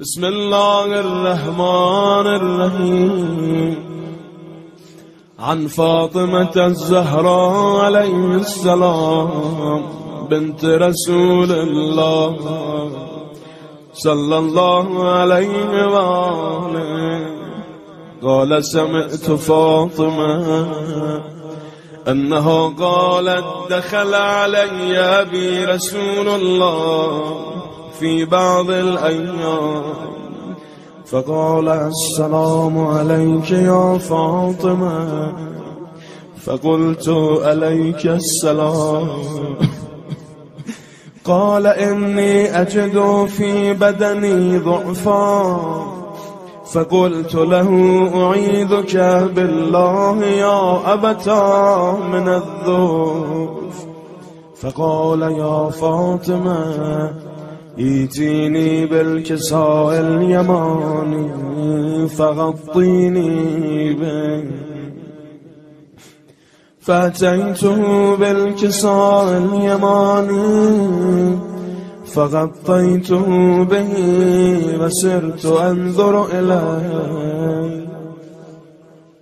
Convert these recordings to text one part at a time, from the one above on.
بسم الله الرحمن الرحيم عن فاطمة الزهراء عليه السلام بنت رسول الله صلى الله عليه وآله قال سمعت فاطمة أنه قالت دخل علي أبي رسول الله في بعض الأيام. فقال السلام عليك يا فاطمة. فقلت عليك السلام. قال إني أجد في بدني ضعفا. فقلت له أعيذك بالله يا أبتا من الذوف فقال يا فاطمة ايتيني بالكساء اليماني فغطيني به. فأتيته بالكساء اليماني فغطيته به وسرت أنظر إليه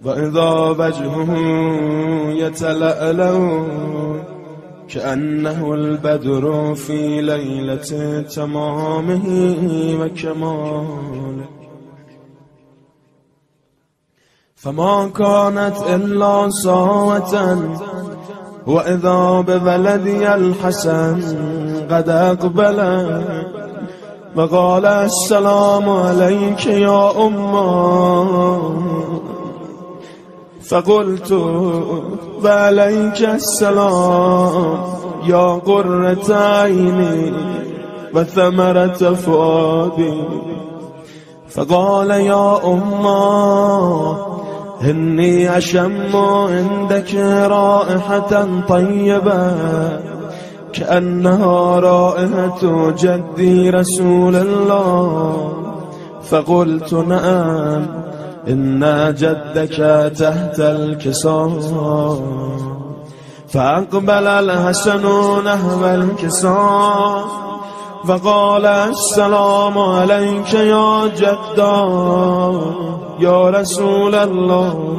وإذا وجهه يتلألأ كأنه البدر في ليلة تمامه وكماله. فما كانت إلا ساعة وإذا ببلدي الحسن قد أقبل. وقال السلام عليك يا أمة. فقلت وعليك السلام يا قرة عيني وثمرة فؤادي فقال يا أمة إني أشم عندك رائحة طيبة كأنها رائحة جدي رسول الله. فقلت نعم. إن جدك تحت الكساء فأقبل الحسن نحو الكساء فقال السلام عليك يا جدا يا رسول الله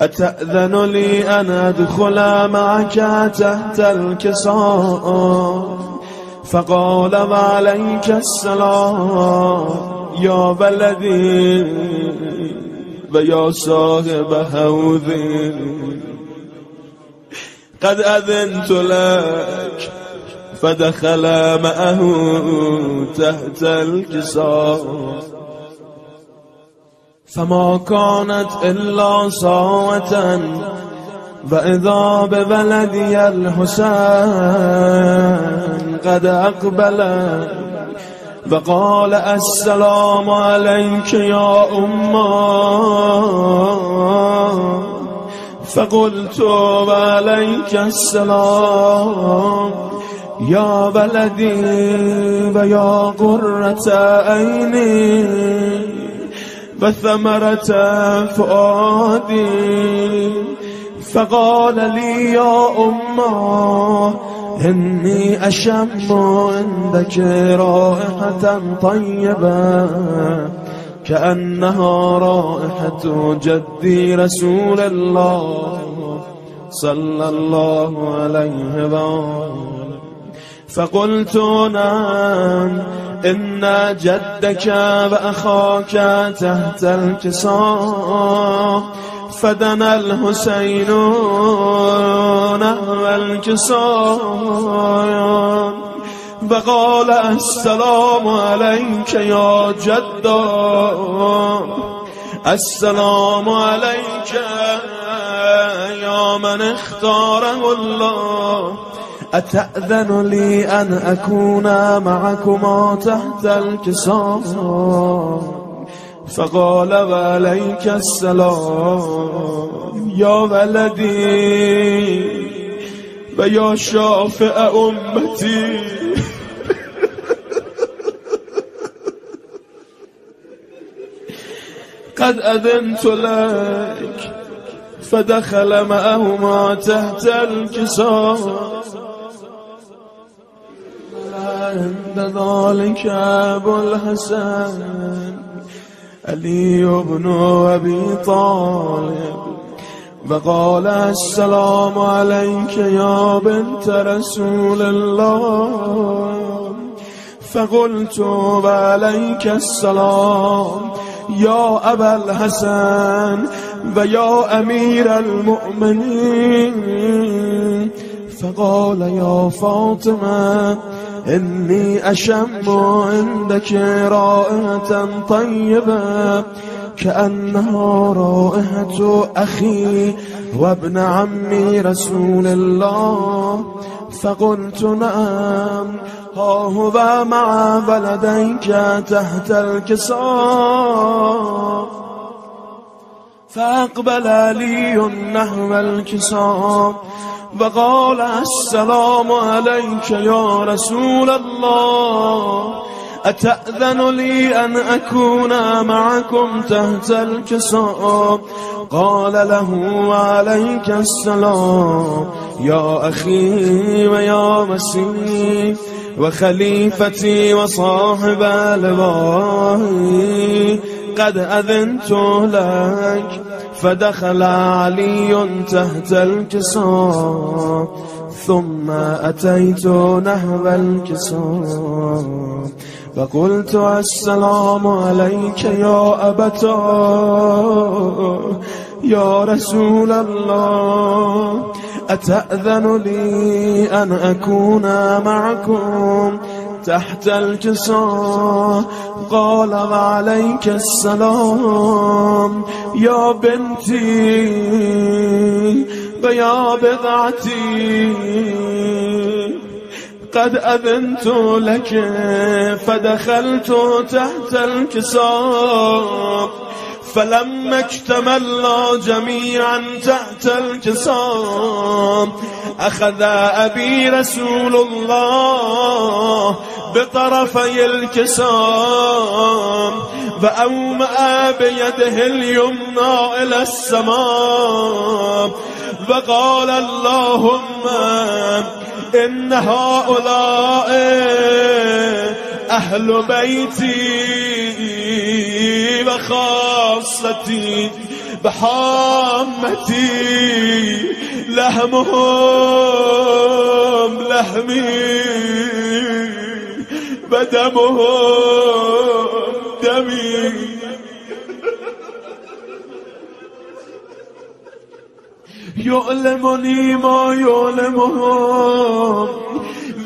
أتأذن لي أن أدخل معك تحت الكساء فقال وعليك السلام؟ يا بلدي ويا صاحب حوضي. قد أذنت لك فدخل معه تحت الكساء. فما كانت إلا ساعة فإذا ببلدي الحسين قد أقبل. و قال السلام علیک يا اما فقلت عليك علیک السلام يا بلدي و قرة عيني عینی و ثمرت فقال لي يا أمه إني أشم عندك رائحة طيبة كأنها رائحة جدي رسول الله صلى الله عليه وآله. فقلت نعم إن جدك وأخاك تحت الكساء فدنا الحسين نحو الكساء فقال السلام عليك يا جدا السلام عليك يا من اختاره الله. أتأذن لي أن أكون معكما تحت الكساء فقال وعليك السلام يا ولدي. ويا شافع أمتي. قد أذنت لك فدخل معهما تحت الكساء. عند ذلك أبو الحسن علي بن أبي طالب. فقال السلام عليك يا بنت رسول الله. فقلت وعليك السلام يا أبا الحسن ويا أمير المؤمنين. فقال يا فاطمة إني أشم عندك رائحة طيبة. كأنها رائحة أخي وابن عمي رسول الله. فقلت نعم ها هو مع بلديك تحت الكساء. فأقبل علي نحو الكساء وقال السلام عليك يا رسول الله. أتأذن لي أن أكون معكم تحت الكساء قال له وعليك السلام يا أخي ويا مسيح وخليفتي وصاحب الواهي قد أذنت لك فدخل علي تحت الكساء ثم أتيت نحو الكساء فقلت السلام عليك يا أبتا يا رسول الله أتأذن لي أن أكون معكم تحت الكساء قال وعليك السلام يا بنتي. ويا بضعتي. قد أذنت لك فدخلت تحت الكساء. فلما اكتملنا جميعا تحت الكساء أخذ أبي رسول الله بطرفي الكساء. فأومأ بيده اليمنى إلى السماء. فقال اللهم إن هؤلاء أهل بيتي وخاصتي بحامتي لحمهم لحمي بدمهم دمي. یعلمنی ما یعلمهم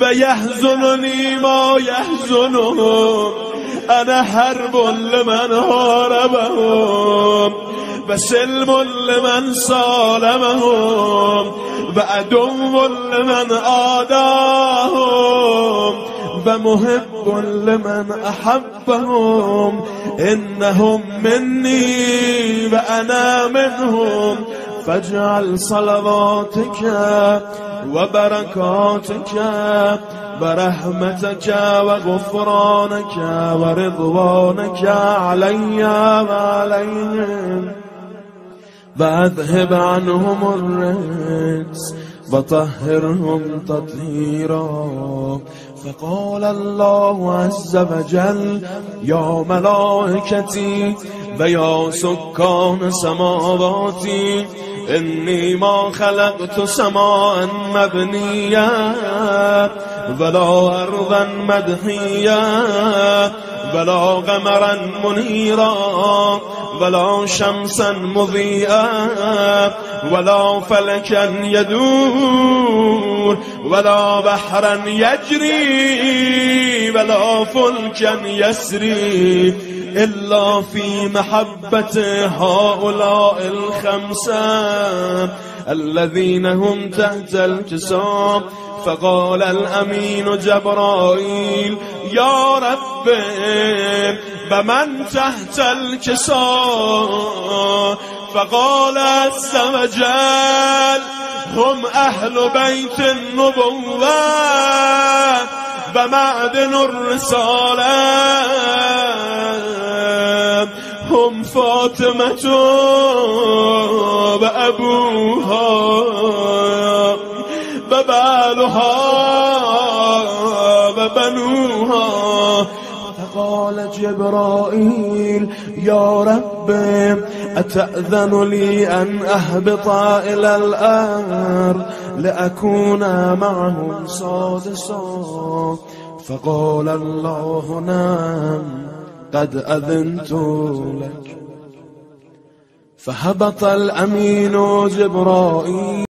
و یحزننی ما یحزنهم انا حرب لمن حاربهم و سلم لمن سالمهم و عدو لمن آداهم و محب لمن احبهم. انهم منی و انا منهم. فاجعل صلواتك وبركاتك برحمتك وغفرانك ورضوانك علي وعليهم. فأذهب عنهم الرجس وطهرهم تطهيرا. فقال الله عز وجل يا ملائكتي و یا سکان سماواتی انی ما خلقت سماعا مبنیه. ولا أرضا مدحيا ولا قمرا منيرا ولا شمسا مضيئا ولا فلكا يدور ولا بحرا يجري ولا فلكا يسري. إلا في محبة هؤلاء الخمسة الذين هم تحت الجسام فقال الأمين جبرائيل يا رب بمن تحت الكساء؟ فقال عز وجل هم أهل بيت النبوة بمعدن الرسالة. هم فاطمة بأبوها. ببالها بنوها. فقال جبرائيل يا رب أتأذن لي أن أهبط إلى الأرض لأكون معهم سادسا فقال الله نعم قد أذنت لك. فهبط الأمين جبرائيل.